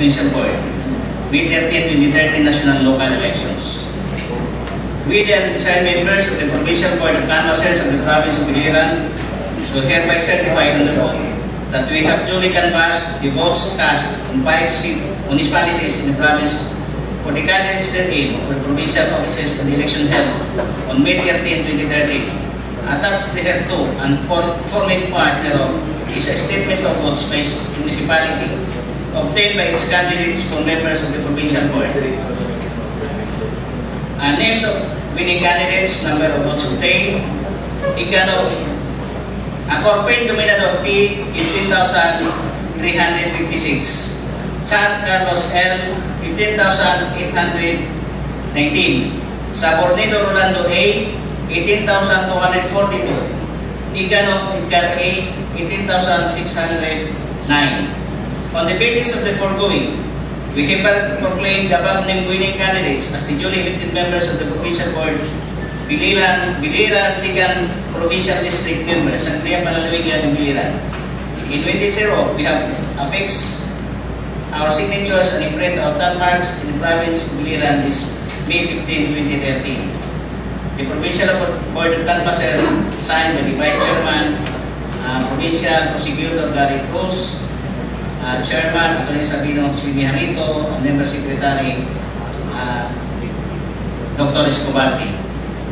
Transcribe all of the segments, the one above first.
Provincial Board, May 13, 2013 national local elections. We, the assigned members of the Provincial Board of Canvassers of the Province of Biliran, so hereby certify on the law that we have duly canvassed the votes cast on five municipalities in the province for the candidates therein for provincial offices and election held on May 13, 2013. Attached thereto and for- forming part thereof is a statement of votes by municipality obtained by its candidates for members of the provincial board. Uh, names of winning candidates, number of votes obtained, Igano, Acorpin Dominador P, 15,356. Chan Carlos L, 15,819. Sabornido Rolando A, 18,242. Igano Edgar A, 18,609. On the basis of the foregoing, we hereby proclaim the above named winning candidates as the duly elected members of the provincial board, Biliran, Biliran, Sigan Provincial District members, ang Kriya Panalawigan Biliran. In 20 we have affixed our signatures and imprint our landmarks in the province of Biliran this May 15, 2013. The Provincial Board of Canvasser signed by the Vice Chairman, uh, Provincial Prosecutor Gary Cruz, uh, Chairman Atty. Sabino Simiharito, and Member Secretary uh, Dr. Escobarti.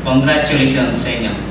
Congratulations sa inyo.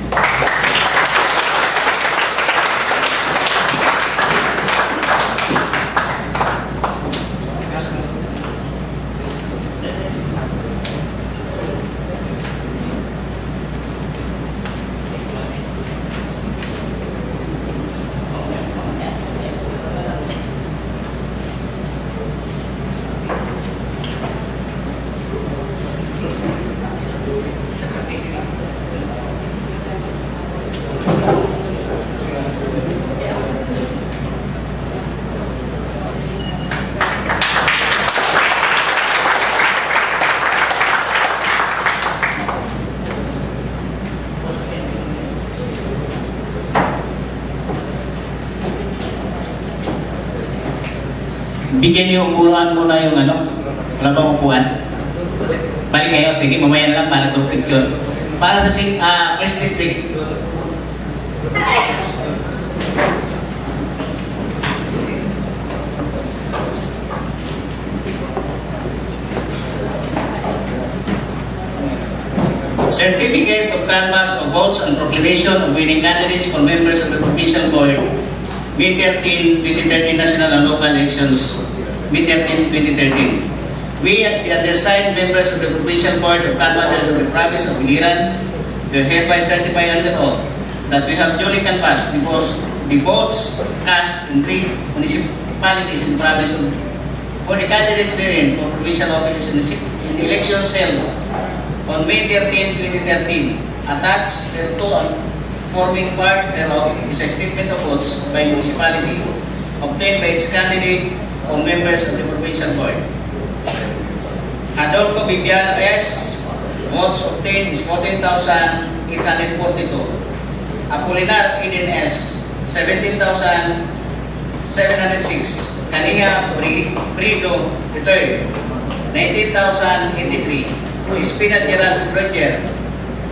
Bigyan niyo upuan muna yung ano. Wala bang upuan? Balik kayo. Sige, mamaya na lang para group picture. Para sa ah, First District. Certificate of canvass of votes and proclamation of winning candidates for members of the provincial board May 13, 2013 national and local elections, May 13, 2013. We, at the undersigned members of the provincial board of canvassers of the province of Iran do hereby certify under oath that we have duly canvassed the votes, the votes cast in three municipalities in the province of, for the candidates therein for provincial offices in the, in the elections held on May 13, 2013. Attached thereto and forming part thereof is a statement of votes by municipality obtained by its candidate or members of the provincial board. Adolfo Bibiano S. Votes obtained is 14,842. Apolinar Eden S. 17,706. Kaniya Pri- Prido III. 19,083. Espina Gerald Roger.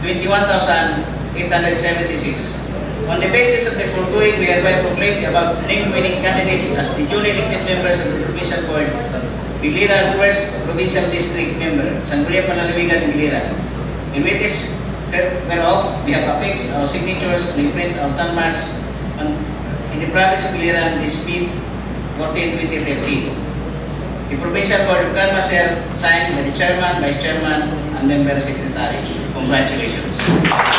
21,876. On the basis of the foregoing, we hereby proclaim the above named winning candidates as the duly elected members of the provincial board, Biliran First Provincial District Member, Sangria Panalawigan, Biliran. In witness whereof, we have affixed our signatures and imprint our landmarks on, in the province of Biliran this 5th, 14, 2013. The Provincial Board of Canvasser signed by the Chairman, Vice Chairman, and Member Secretary. Congratulations.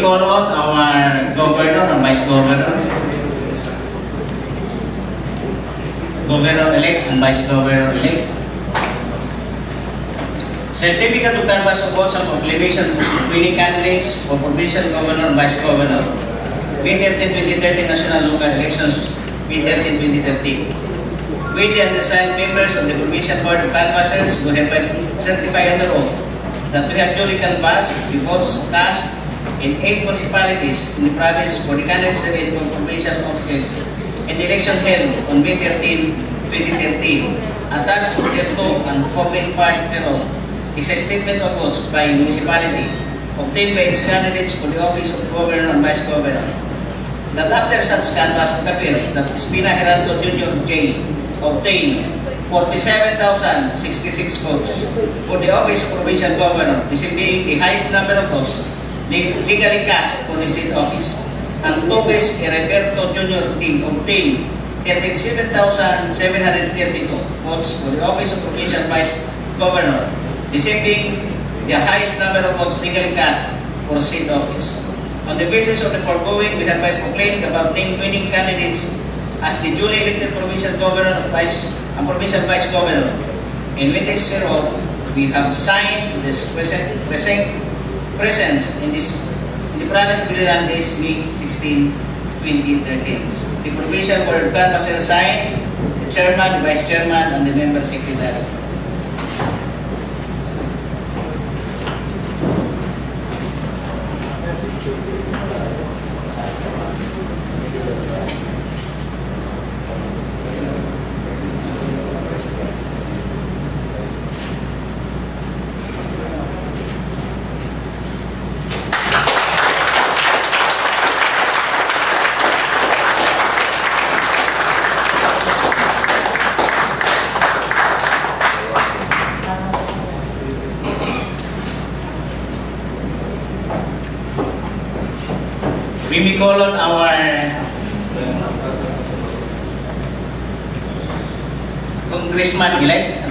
Call on our governor and vice governor, governor-elect and vice governor-elect. Certificate of canvass of votes and proclamation winning candidates for provincial governor and vice governor. May 13, 2030 national local elections, May 13, 2030. We, the undersigned members of the Provincial Board of Canvassers, who have been certified under oath that we have duly canvassed the votes cast in eight municipalities in the province for the candidates for provincial offices the election held on May 13, 2013. Attached thereto and forming part thereof is a statement of votes by municipality obtained by its candidates for the office of governor and vice governor. That after such canvass it appears that Espina Geraldo Jr. J. obtained 47,066 votes for the office of provincial governor, being the highest number of votes legally cast for the state office. And Tobes Heriberto Jr. D. obtained 37,732 votes for the office of provincial vice governor, being the highest number of votes legally cast for state office. On the basis of the foregoing, we have proclaimed the above named winning candidates as the duly elected provincial governor vice, and provincial vice governor. In witness thereof, we have signed this present, present presence in this in the province of Biliran this May 16, 2013. The provincial board of canvassers signed, the chairman, the vice chairman, and the member secretary. We may call on our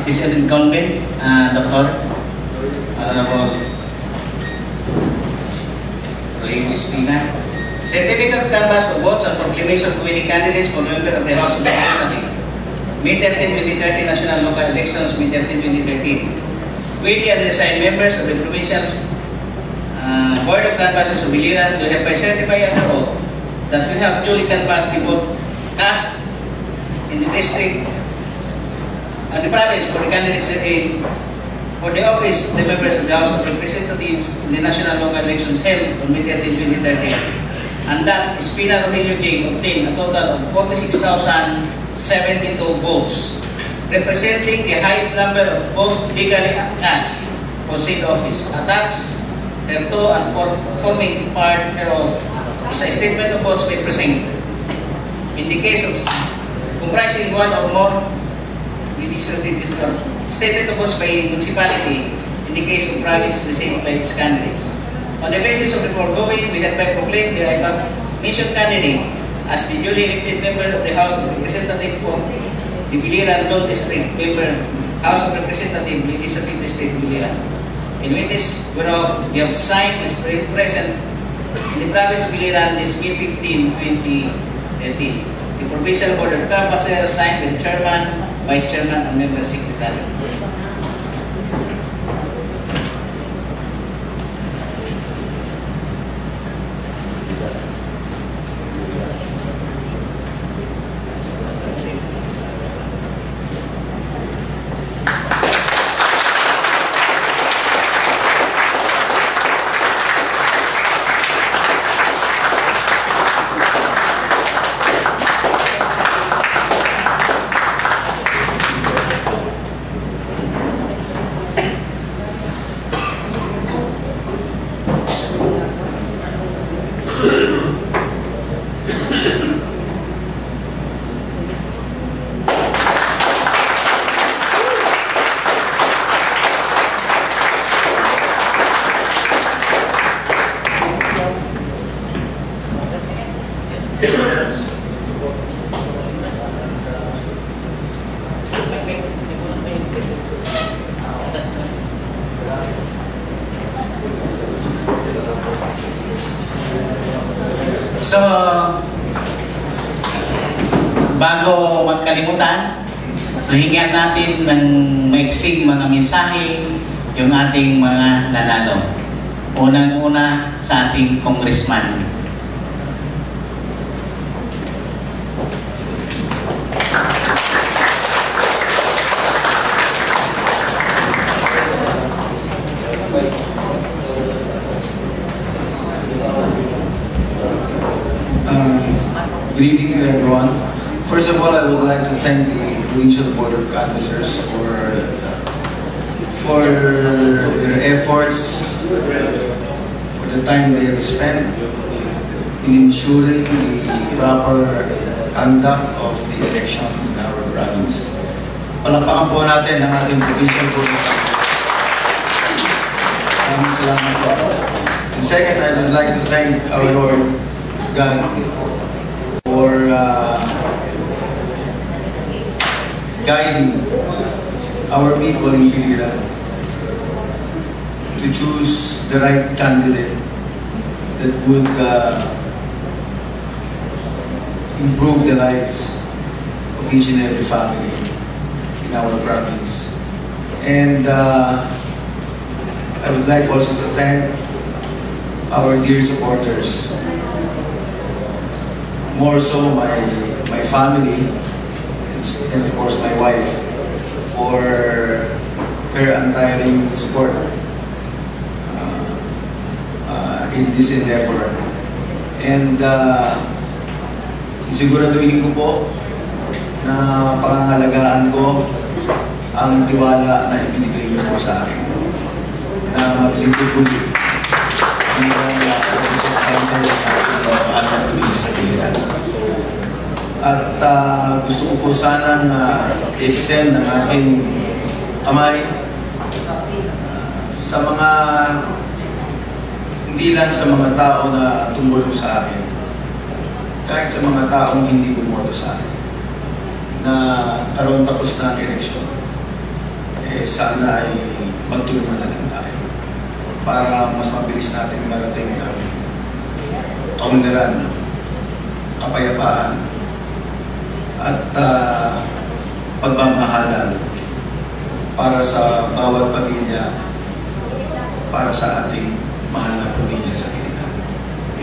this incumbent, uh, Dr. Honorable Roy Espina. Certificate of canvass of votes and proclamation of winning candidates for member of the House of Representatives. May 13, 2030 national local elections, May 13, 2013. We, the undersigned members of the provincial uh, Board of Canvassers of Biliran, do hereby certify under oath that we have duly canvassed the vote cast in the district and the province for the candidates in for the office of the members of the House of Representatives in the national local elections held on May 13, 2013. And that Espina Rogelio J. obtained a total of 46,072 votes, representing the highest number of votes legally cast for said office. Attached thereto and for forming part thereof is a statement of votes by precinct. In the case of comprising one or more legislative of votes by municipality, in the case of province, the same its candidates. On the basis of the foregoing, we hereby proclaim the above mission candidate as the duly elected member of the House of Representatives for the Biliran Law District, member House of Representatives, Legislative District, Biliran. In witness whereof we have signed this present in the province of Biliran this May 15, 2013. The Provincial of Canvassers signed with the chairman, chairman, and member secretary. So, bago magkalimutan, hihingan natin ng maiksing mga mensahe yung ating mga nanalo. Unang-una sa ating congressman. Good evening to everyone. First of all, I would like to thank the Provincial Board of Canvassers for for their efforts, for the time they have spent in ensuring the proper conduct of the election in our province. Palapakan po natin ang ating Provincial Board of. And second, I would like to thank our Lord God for uh, guiding our people in Piliran to choose the right candidate that would uh, improve the lives of each and every family in our province. And uh, I would like also to thank our dear supporters more so my my family and, of course my wife for her untiring support uh, uh, in this endeavor. And uh, siguraduhin ko po na pangangalagaan ko ang tiwala na ibinigay niyo po sa akin na ating ating probinsya po sanang uh, i-extend ang aking kamay uh, sa mga hindi lang sa mga tao na tumulong sa akin, kahit sa mga taong hindi bumoto sa akin, na karoon tapos na ang eleksyon, eh sana ay magtulungan na lang tayo para mas mabilis natin marating ang kaunlaran, kapayapaan, at uh, pagmamahalan para sa bawat pamilya, para sa ating mahal na probinsya sa Pilipinas.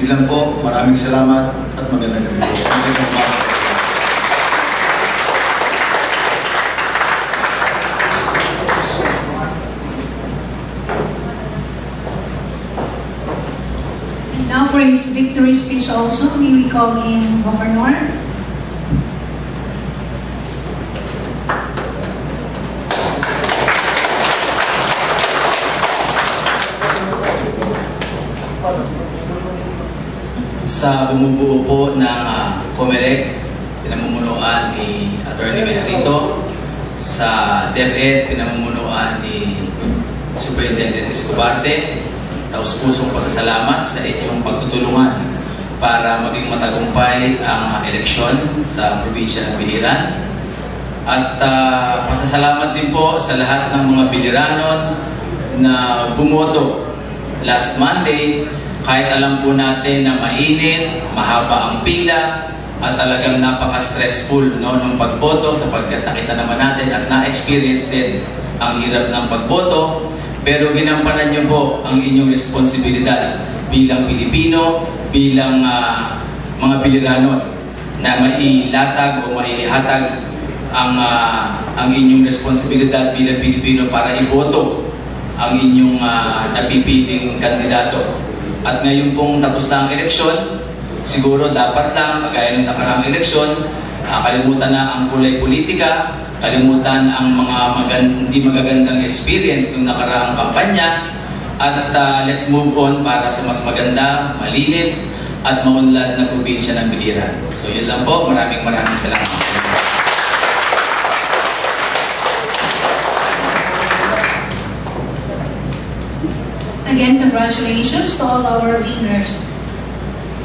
Yun lang po, maraming salamat at magandang gabi po. And now for his victory speech also, we call in Governor. sa bumubuo po ng COMELEC, pinamumunuan ni Attorney Mejarito, sa DepEd, pinamumunuan ni Superintendent Escobarte, taos pusong pasasalamat sa inyong pagtutulungan para maging matagumpay ang eleksyon sa probinsya ng Biliran. At uh, pasasalamat din po sa lahat ng mga Biliranon na bumoto last Monday. Kahit alam po natin na mainit, mahaba ang pila, at talagang napaka-stressful no, ng pagboto sapagkat nakita naman natin at na-experience din ang hirap ng pagboto. Pero ginampanan niyo po ang inyong responsibilidad bilang Pilipino, bilang uh, mga Biliranon na mailatag o maihatag ang uh, ang inyong responsibilidad bilang Pilipino para iboto ang inyong uh, napipiling kandidato. At ngayon pong tapos na ang eleksyon, siguro dapat lang, kagaya ng nakaraang eleksyon, uh, kalimutan na ang kulay politika, kalimutan ang mga magan hindi magagandang experience ng nakaraang kampanya, at uh, let's move on para sa mas maganda, malinis, at maunlad na probinsya ng Biliran. So yun lang po, maraming maraming salamat. Again, congratulations to all our winners.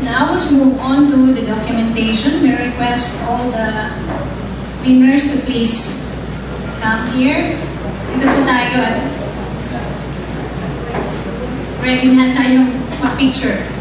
Now, let's move on to the documentation. We request all the winners to please come here. Ito po tayo at ready na tayong mag-picture.